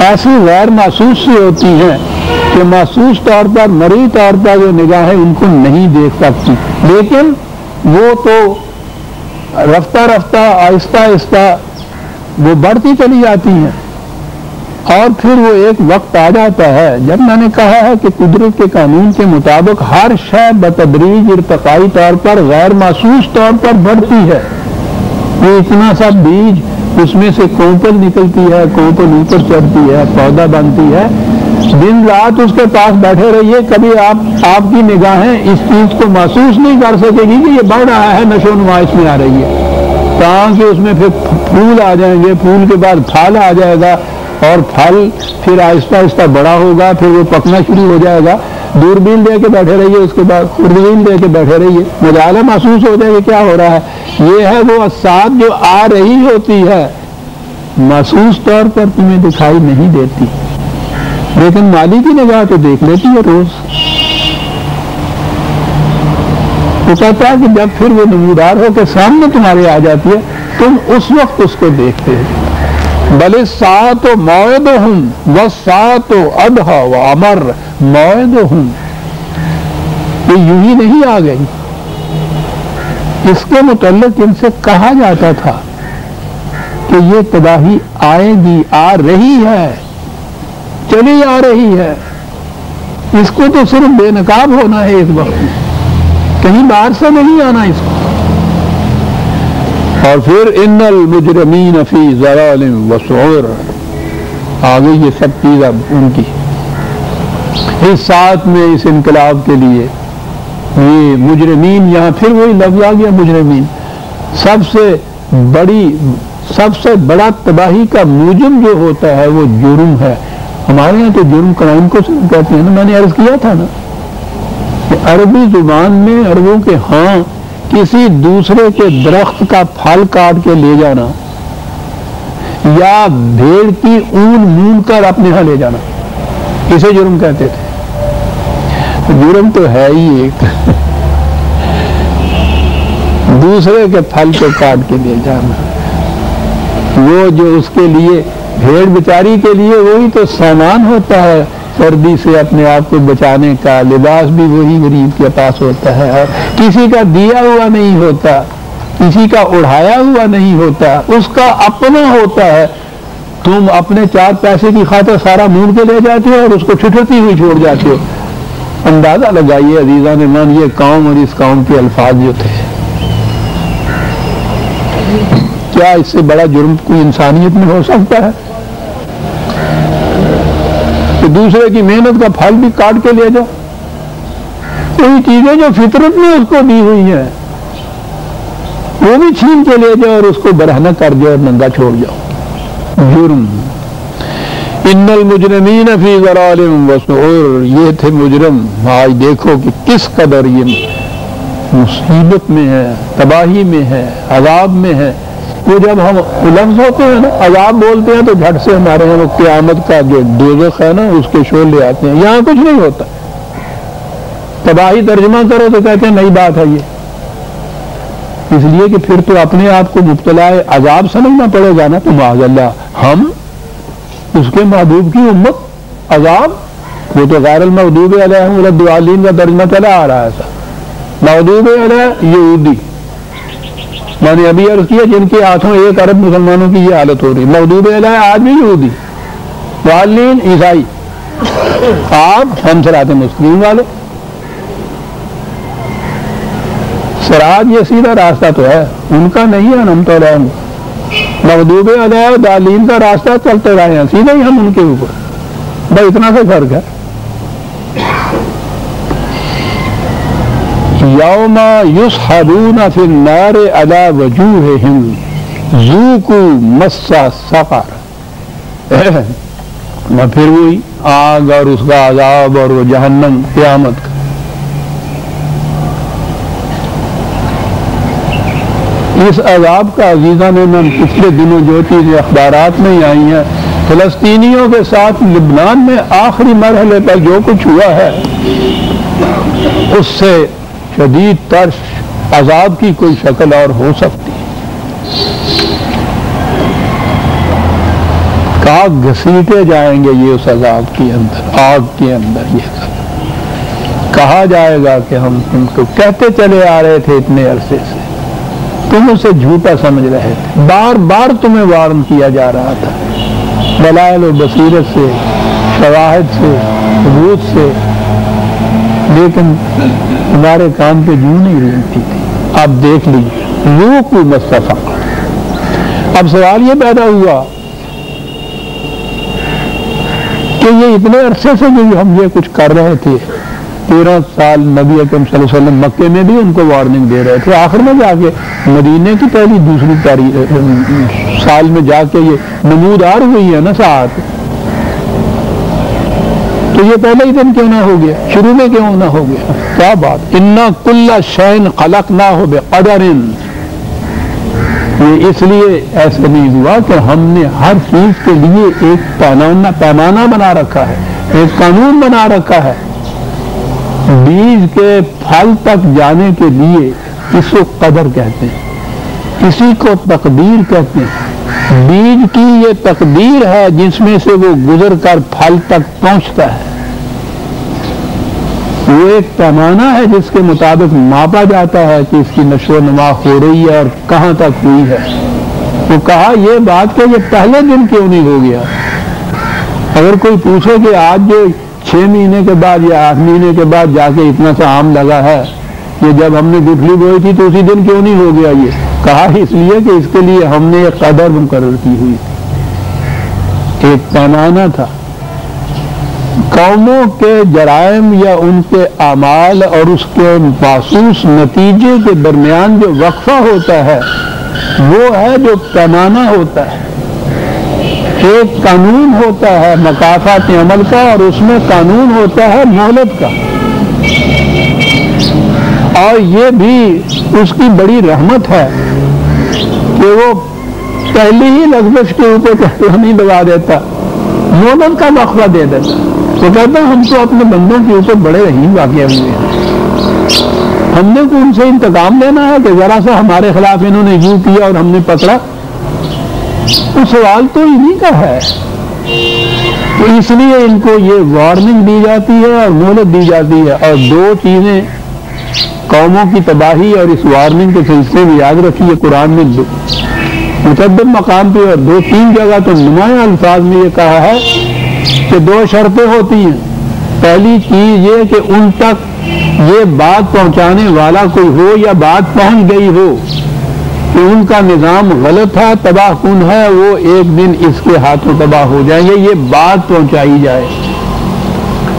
ऐसी गैर महसूस से होती हैं। कि महसूस तौर पर, मरी तौर पर जो निगाहें उनको नहीं देख सकती। लेकिन वो तो रफ्ता रफ्ता, आहिस्ता आहिस्ता वो बढ़ती चली जाती हैं। और फिर वो एक वक्त आ जाता है जब मैंने कहा है कि कुदरत के कानून के मुताबिक हर शय बतदरीज इरतकाई तौर पर, गैर महसूस तौर पर बढ़ती है। ये इतना सा बीज, उसमें से कोपल निकलती है, कोपल ऊपर चढ़ती है, पौधा बनती है दिन रात उसके पास बैठे रहिए, कभी आप, आपकी निगाहें इस चीज़ को महसूस नहीं कर सकेगी कि ये बढ़ रहा है, नशो नुमा इसमें आ रही है। कहाँ ताकि उसमें फिर फूल आ जाएँगे, फूल के बाद फल आ जाएगा, और फल फिर आहिस्ता आहिस्ता बड़ा होगा, फिर वो पकना शुरू हो जाएगा। दूरबीन दे के बैठे रहिए, उसके बाद खुर्दबीन दे के बैठे रहिए। मुजाला महसूस हो जाएगा क्या हो रहा है। ये है वो असाद जो आ रही होती है, महसूस तौर पर तुम्हें दिखाई नहीं देती। लेकिन माली की निगाह तो देख लेती है रोज। तो कहता है कि जब फिर वो नमूदार के सामने तुम्हारे आ जाती है, तुम उस वक्त उसको देखते हो। भले सात मौद हूँ, व सात अदहा व अमर मौद हूँ। ये यू ही नहीं आ गई। इसके मुतलक इनसे कहा जाता था कि ये तबाही आएगी आ रही है। चली आ रही है। इसको तो सिर्फ़ बेनकाब होना है इस वक्त। कहीं बाहर से नहीं आना इसको। और फिर इनल मुजरमीन फ़ी जरालिम वसौर आगे ये सब चीज़ अब उनकी। इस साथ में इस इनकलाब के लिए ये मुजरमीन, यहाँ फिर वही लफ्ज आ गया मुजरमीन। सबसे बड़ी, सबसे बड़ा तबाही का मुजम जो होता है, वो जुर्म है। हमारे यहाँ तो जुर्म क्राइम को कहते हैं ना, मैंने अर्ज़ किया था ना। कि अरबी ज़ुबान में अरबों के हाँ किसी दूसरे के दरख्त का फल काट के ले जाना, या भेड़ की ऊन मून कर अपने यहाँ ले जाना, इसे जुर्म कहते थे। जुर्म तो है ही एक। दूसरे के फल को काट के ले जाना, वो जो उसके लिए भेड़ बेचारी के लिए वही तो सामान होता है। सर्दी से अपने आप को बचाने का, लिबास भी वही गरीब के पास होता है और किसी का दिया हुआ नहीं होता, किसी का उड़ाया हुआ नहीं होता, उसका अपना होता है। तुम अपने चार पैसे की खातर सारा मूड के ले जाते हो और उसको ठिठरती हुई छोड़ जाते हो। अंदाज़ा लगाइए अजीजा ने, मान ये कौम और इस कौम के अल्फाज जो थे। क्या इससे बड़ा जुर्म कोई इंसानियत में हो सकता है? कि दूसरे की मेहनत का फल भी काट के ले जाओ। कोई चीज़ें जो फितरत में उसको दी हुई है, वो भी छीन के ले जाओ और उसको बरहना कर दो और नंगा छोड़ जाओ। जुर्म। इन्नल मुजरमीन फ़ी जरालिम वसूर ये थे मुजरम। आज देखो कि किस कदर ये मुसीबत में है, तबाही में है, अजाब में है। वो जब हम लफ्ज होते हैं ना अजाब बोलते हैं तो झट से हमारे यहाँ क्यामत का जो दोजख है ना, उसके शोर ले आते हैं। यहाँ कुछ नहीं होता। तबाही तर्जमा करो तो कहते हैं, नई बात है ये। इसलिए कि फिर तो अपने आप को मुबतला अजाब समझना पड़ेगा ना। तो माजल्ला हम उसके महबूब की उम्मत, अजाब, वो तो गैर महदूब अलहमदीन का तर्जमा चला आ रहा था महदूब यहूदी। मैंने अभी अर्ज़ किया जिनके हाथों एक अरब मुसलमानों की ये हालत हो रही। महदूब आज भी यहूदी वालीन ईसाई, आप हम सराते मुस्लिम वाले। सराज ये सीधा रास्ता तो है, उनका नहीं है, हम तो रहेंगे मखदूब अदा दालीन का रास्ता चलते रहे हैं, सीधा ही हम उनके ऊपर। भाई, इतना सा फ़र्क है। यौमा युस हबूना फिर नारे अला वजूह [laughs] फिर वही आग और उसका आजाब और वो जहन्नम क्यामत का। इस अजाब का अजीज़ा ने मैं पिछले दिनों जो चीज़ें अखबार में आई हैं, फलस्तीनियों के साथ लिबनान में आखिरी मरहले पर जो कुछ हुआ है, उससे शदीद तर्श अजाब की कोई शक्ल और हो सकती कहा घसीटे जाएँगे ये उस अजाब के अंदर, आग के अंदर ये सब। कहा जाएगा कि हम तुमको कहते चले आ रहे थे इतने अरसे से। तुम उसे झूठा समझ रहे थे। बार बार तुम्हें वार्न किया जा रहा था। और बसीरत से, शवाहद से, सबूत से लेकिन हमारे काम पे जू नहीं रेंगती थी। आप देख लीजिए रू को मुस्तफ़ा। अब सवाल ये पैदा हुआ कि ये इतने अरसे से जो हम ये कुछ कर रहे थे, तेरह साल नबी अकम वसल्लम मक्के में भी उनको वार्निंग दे रहे थे। आखिर में जाके मदीने की पहली, दूसरी तारीख साल में जाके ये नमूदार हुई है ना साथ तो ये पहले ही दिन क्यों ना हो गया? शुरू में क्यों ना हो गया? क्या बात? इन्ना कुल्ला शैन खलक ना हो बेकदर ये इसलिए ऐसा नहीं हुआ कि हमने हर चीज़ के लिए एक पैमाना पैमाना बना रखा है, एक कानून बना रखा है। बीज के फल तक जाने के लिए इसको कदर कहते हैं? इसी को तकदीर कहते हैं? बीज की ये तकदीर है जिसमें से वो गुजर कर फल तक पहुँचता है। वो एक पैमाना है जिसके मुताबिक मापा जाता है कि इसकी नशो नुमा हो रही है और कहाँ तक हुई है। वो कहा, ये बात कि ये पहले दिन क्यों नहीं हो गया? अगर कोई पूछे कि आज जो छह महीने के बाद या आठ महीने के बाद जाके इतना सा आम लगा है, ये जब हमने गुठली बोई थी तो उसी दिन क्यों नहीं हो गया ये? कहा इसलिए कि इसके लिए हमने एक कदर मुकर की हुई थी। एक पैमाना था। कौमों के जराइम या उनके अमाल और उसके मासूस नतीजे के दरमियान जो वक्फा होता है, वो है जो पैमाना होता है। एक कानून होता है मकाफात अमल का और उसमें कानून होता है मोहलत का। और ये भी उसकी बड़ी रहमत है। कि वो पहली ही लफ्ज के ऊपर नहीं दबा देता। मोहलत का वक्फा दे देता। वो तो कहता हम तो अपने बंदों के ऊपर बड़े रहीम वाक्य हुए हैं। हमने तो उनसे इंतकाम लेना है कि जरा सा हमारे खिलाफ इन्होंने यूँ किया और हमने पकड़ा। तो सवाल तो इन्हीं का है। तो इसलिए इनको ये वार्निंग दी जाती है और मोहलत दी जाती है और दो चीज़ें कौमों की तबाही और इस वार्निंग के सिलसिले में याद रखिए, कुरान में मुकदम मकाम पे और दो तीन जगह तो नुमाया अल्फाज में ये कहा है कि दो शर्तें होती हैं। पहली चीज़ ये कि उन तक ये बात पहुँचाने वाला कोई हो या बात पहुँच गई हो कि उनका निज़ाम गलत है, तबाह कन है, वो एक दिन इसके हाथों तबाह हो जाएँगे, ये बात पहुंचाई जाए।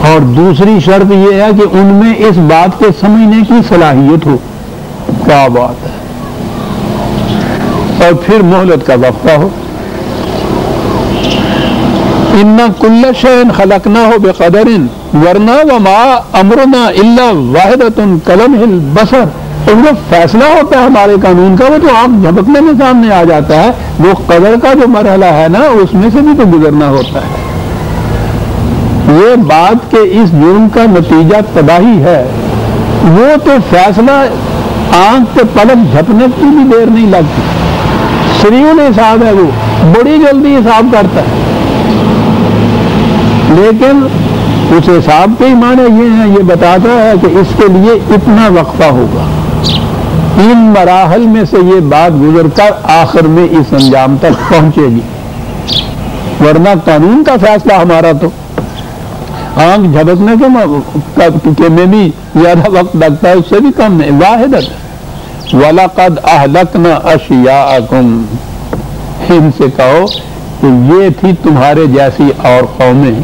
और दूसरी शर्त यह है कि उनमें इस बात के समझने की सलाहियत हो। क्या बात है? और फिर मोहलत का वक्फा हो। इन्ना कुल्ल शैन खलकना हो बेकदरिन, वरना व माँ अमरना इल्ला वाहिदतुन कलम हिल बसर। तो जो फैसला होता है हमारे कानून का, वो तो आप झपकने में सामने आ जाता है। वो कदर का जो मरहला है ना, उसमें से भी तो गुजरना होता है। ये बात के इस जुर्म का नतीजा तबाही है। वो तो फैसला आँख के पलक झपने की भी देर नहीं लगती। शरीर हिसाब है वो, बड़ी जल्दी हिसाब करता है। लेकिन उस हिसाब के ही माने ये हैं, ये बताता है कि इसके लिए इतना वक्फा होगा। इन मराहल में से ये बात गुजरकर आखिर में इस अंजाम तक पहुंचेगी। वरना कानून का फैसला हमारा तो आँख झपकने के, के में भी ज़्यादा वक्त लगता है उससे भी कम है वाहिदत। वलाकद अहलक न अशिया इनसे कहो कि ये थी तुम्हारे जैसी और कौमें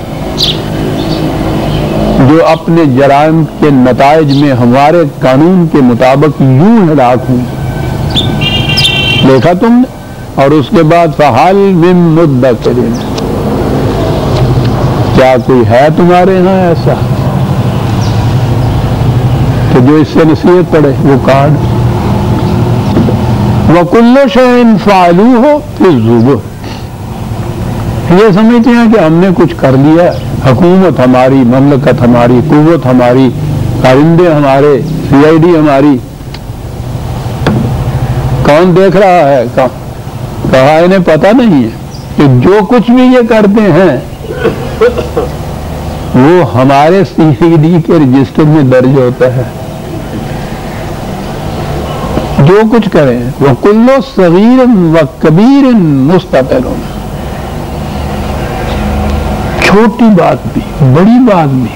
जो अपने जराम के नतज में हमारे कानून के मुताबिक यूँ हलाक हुई। देखा तुमने? और उसके बाद फहाल मिम मुद्दा करीन क्या कोई है तुम्हारे यहाँ ऐसा? तो जो इससे नसीहत पड़े वो कार्ड वकुल्लो शैन फालू हो, फिर जुब। ये समझते हैं कि हमने कुछ कर लिया। हुकूमत हमारी, ममलकत हमारी कुत हमारी, कारिंदे हमारे सीआईडी हमारी। कौन देख रहा है? कहा, इन्हें पता नहीं है कि जो कुछ भी ये करते हैं वो हमारे सीआईडी के रजिस्टर में दर्ज होता है। जो कुछ करें, वो कुल्लो सगीर व कबीर मुस्तल छोटी बात भी, बड़ी बात भी,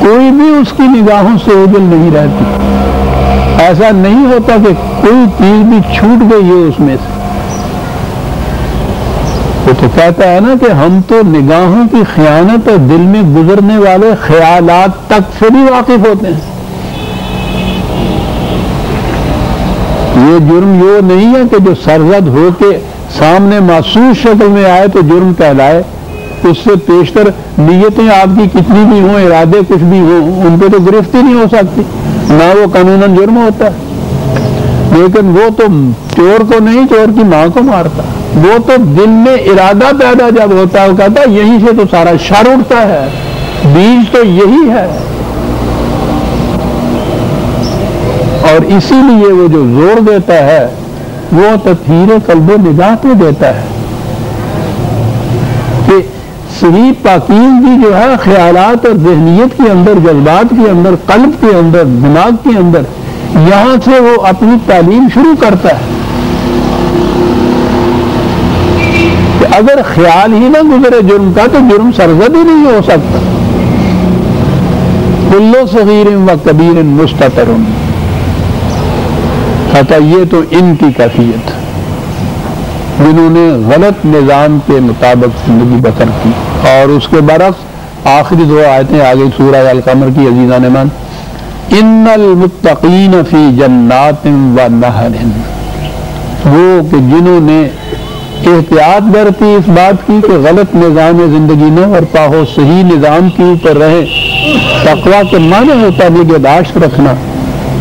कोई भी उसकी निगाहों से ओझल नहीं रहती। ऐसा नहीं होता कि कोई चीज़ भी छूट गई है उसमें से। वो तो कहता है ना कि हम तो निगाहों की खयानत और दिल में गुजरने वाले ख्यालात तक से भी वाकिफ होते हैं। ये जुर्म यो नहीं है कि जो सरजद हो के सामने मासूस शक्ल में आए तो जुर्म कहलाए। उससे पेशतर नीयतें आपकी कितनी भी हों, इरादे कुछ भी हों उन पर तो गिरफ्ती नहीं हो सकती। ना वो कानूनन जुर्म होता। है लेकिन वो तो चोर को नहीं, चोर की माँ को मारता। वो तो दिल में इरादा पैदा जब होता है कहता है, यहीं से तो सारा शर उठता है, बीज तो यही है। और इसीलिए वो जो ज़ोर देता है, वो तथीर कल्बो निगाह पे देता है। कि सही पाकिजगी जो है, ख्यालात और जहनीत के अंदर, जज्बात के अंदर, कल्ब के अंदर, दिमाग के अंदर, यहाँ से वो अपनी तालीम शुरू करता है। कि अगर ख्याल ही ना गुजरे जुर्म का तो जुर्म सरजद ही नहीं हो सकता। कुल्लो सगीर व कबीर मुस्तर कहता ये तो इनकी कैफियत। जिन्होंने गलत निज़ाम के मुताबिक ज़िंदगी बसर की, और उसके बरक्स आखिरी दो आयतें, आगे सूरह अलकमर की अजीजा ने मान इन्नल मुत्तकीन फ़ी जन्नात व नहरिन। वो कि जिन्होंने एहतियात बरती इस बात की कि गलत निज़ाम ज़िंदगी न बरपा हो सही निज़ाम के ऊपर रहे। तकवा के माने होता निगहदाश्त रखना,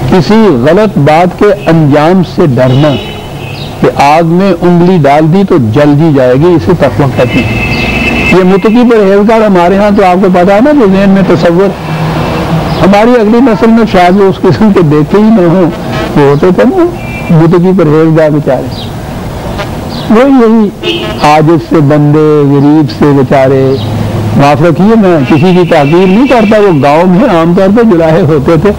किसी गलत बात के अंजाम से डरना कि आग में उंगली डाल दी तो जल दी जाएगी, इसे तकवा कहती है। ये मुतकी परहेजगार हमारे यहाँ तो आपको पता है ना, जो जहन में तस्वर हमारी अगली नस्ल में शायद उस किस्म के देखे ही न हो। वो होते थे ना, मुतकी परहेजगार बेचारे। वो यही आज से बंदे, गरीब से बेचारे। माफ़ रखिए मैं किसी की ताकीर नहीं करता, वो गाँव में आमतौर पर जुलाहे होते थे।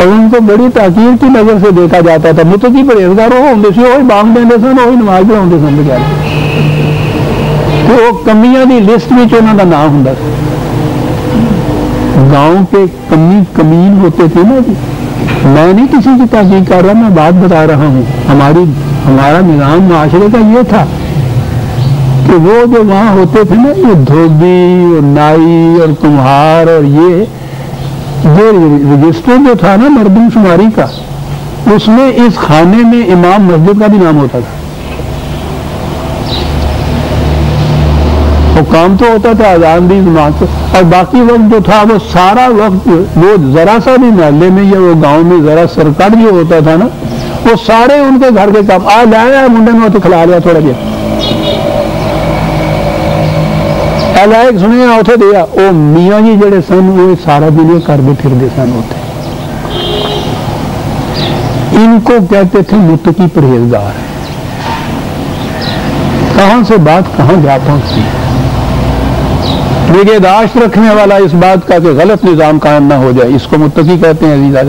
और उनको बड़ी ताकीर की नज़र से देखा जाता था। मुतकी परहेजगार होंगे सी वही बांग देंगे सन वही नमाज़ पढ़ाते सन बेचारे। तो वो कमियाँ की लिस्ट में उन्होंने नाम होंगे गाँव के कमी, कमीन होते थे ना जी। मैं नहीं किसी की ताकीर कर रहा, मैं बात बता रहा हूँ। हमारी हमारा निज़ाम माशरे का ये था कि वो जो वहाँ होते थे ना, ये धोबी और नाई और कुम्हार और ये जो रजिस्टर जो था ना मरदमशुमारी का, उसमें इस खाने में इमाम मस्जिद का भी नाम होता था। वो काम तो होता था अजान भी जमात और बाकी वक्त जो था, वो सारा वक्त, वो जरा सा भी महल्ले में या वो गाँव में जरा सरकट जो होता था ना वो सारे उनके घर के काम। आ लाया मुंडे में तो खिला लिया थोड़ा देर लायक सुने उथे दिया वो मियाँ जी जड़े सन वो सारा दिन ये करते फिरते सन उते इनको कहते थे मुतकी परहेजगार। कहाँ से बात, कहाँ जा पहुँचती निगेदाश्त रखने वाला इस बात का कि गलत निज़ाम कायम ना हो जाए, इसको मुतकी कहते हैं अजीजा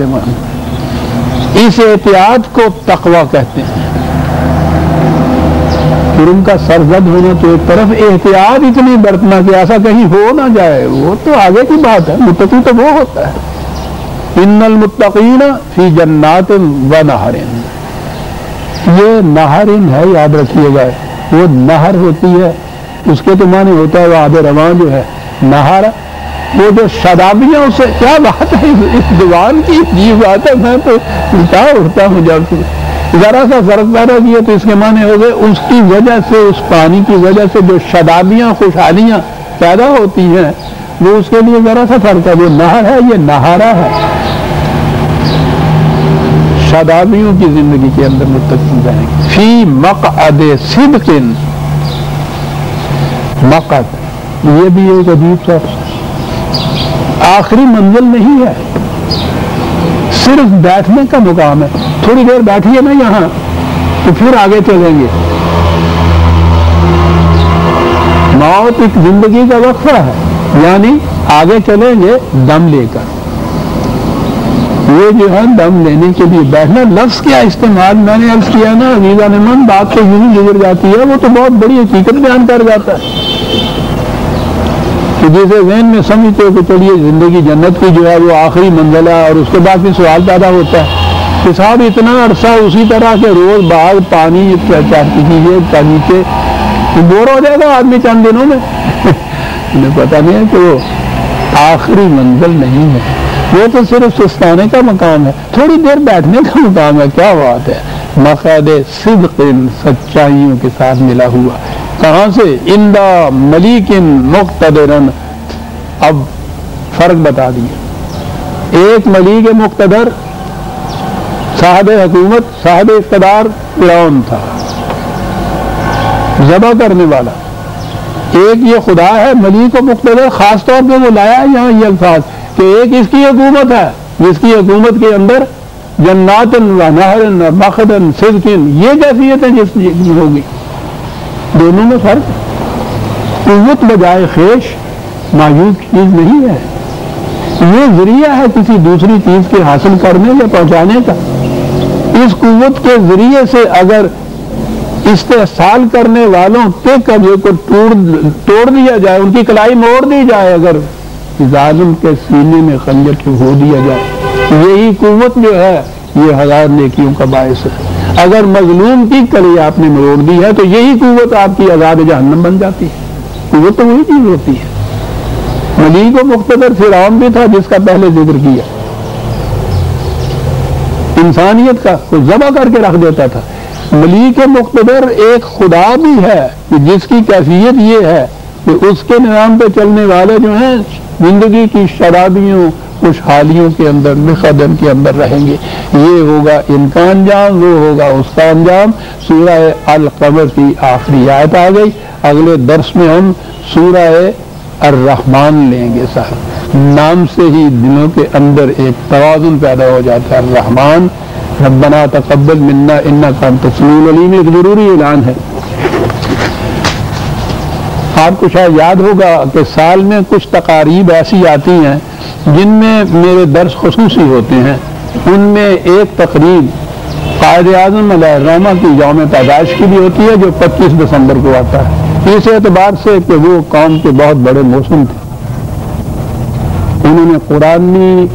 इस एहतियात को तकवा कहते हैं। फिर उनका सरजद होना तो एक तरफ़ एहतियात इतनी बरतना कि ऐसा कहीं हो ना जाए, वो तो आगे की बात है मुतकी तो वो होता है। इन्नल मुत्तकीन फ़ी जन्नात व नहरिन। ये नहरिन है, याद रखिएगा, वो नहर होती है, उसके तो माने होता है वो आधे रवान जो है, नहर वो जो शराबियों से क्या बात है? इस दीवान की जी बात है, मैं तो उल्टा उठता हूँ जब जरा सा फ़र्क पैदा किया तो इसके माने हो गए, उसकी वजह से, उस पानी की वजह से जो शदाबियाँ खुशहालियाँ पैदा होती हैं, वो उसके लिए जरा सा फ़र्क है। वो नहर है, ये नहारा है। शदाबियों की ज़िंदगी के अंदर मुतकिन रहेंगे। फ़ी मक अदे सिद्किन। मकद ये भी एक अजीब सा आखिरी मंजिल नहीं है। सिर्फ़ बैठने का मुकाम है। थोड़ी देर बैठिए ना यहाँ तो फिर आगे चलेंगे। मौत एक ज़िंदगी का वक्फा है, यानी आगे चलेंगे दम लेकर। ये जो है दम लेने के लिए बैठना, लफ्ज क्या इस्तेमाल मैंने अर्ज़ किया ना अजीजा ने मन बात तो यूँ गुजर जाती है, वो तो बहुत बड़ी हकीकत बयान कर जाता है। कि जिसे जहन में समझते हो कि चलिए ज़िंदगी जन्नत की जो है वो आखिरी मंजिल है और उसके बाद फिर सवाल पैदा होता है कि साहब इतना अरसा उसी तरह के रोज बाग पानी चाहती कीजिए नीचे। तो बोर हो जाएगा आदमी चंद दिनों में। [laughs] उन्हें पता नहीं है कि वो आखिरी मंजिल नहीं है। वो तो सिर्फ़ सुस्ताने का मकाम है। थोड़ी देर बैठने का मकाम है, क्या बात है। मकाद सिद्किन सच्चाइयों के साथ मिला हुआ। कहाँ से? इंदा मलिकिन मुख्तरन अब फ़र्क बता दिए। एक मलिक मुख्तदर साहब हुकूमत, साहब इकतदार फिरौन था। जबा करने वाला। एक ये खुदा है, मलिक को मुख्तर खास तौर पे वो लाया यहाँ ये अल्फाज कि एक इसकी हुकूमत है, जिसकी हुकूमत के अंदर जन्नातन व नहरन मखदन, सिदकिन, ये कैफियत है जिस होगी। दोनों में फ़र्क? कुत बजाय खेश मायूब चीज़ नहीं है। ये ज़रिया है किसी दूसरी चीज़ के हासिल करने या पहुँचाने का। इस कुत के ज़रिए से अगर इस्तेसाल करने वालों के कब्जे को तोड़ तोड़ दिया जाए, उनकी कलाई मोड़ दी जाए, अगर जालिम के सीने में खंजर हो दिया जाए, यही कुत जो है, ये हज़ार नेकियों का बायस है। अगर मजलूम की कली आपने मरोड़ दी है तो यही कुत आपकी आज़ाद जहन्नम बन जाती है। कुत तो वही चीज़ होती है। मलिक को मुख्तर फिर भी था, जिसका पहले ज़िक्र किया। इंसानियत का वो जबा करके रख देता था। मली के मुख्तर एक खुदा भी है कि जिसकी कैफियत ये है कि उसके निज़ाम पे चलने वाले जो हैं, ज़िंदगी की शराबियों खुशहालियों के अंदर बेखदन के अंदर रहेंगे। ये होगा इनका अंजाम, वो होगा उसका अंजाम। सूरह अल कमर की आखिरी आयत आ गई। अगले दर्श में हम सूरह अर्रहमान लेंगे, साहब। नाम से ही दिलों के अंदर एक तोज़ुन पैदा हो जाता है रहमान रब्बना तकबल मिन्ना इन्ना का तस्लीम अलीम, एक ज़रूरी ऐलान है। आपको शायद याद होगा कि साल में कुछ तकारीब ऐसी आती हैं जिनमें मेरे दर्श खसूसी होते हैं, उनमें एक तकरीब कायद आज़म रोमा की यौम पैदाइश की भी होती है, जो 25 दिसंबर को आता है। इस एतबार से कि वो कौम के बहुत बड़े मौसम थे। उन्होंने कुरानी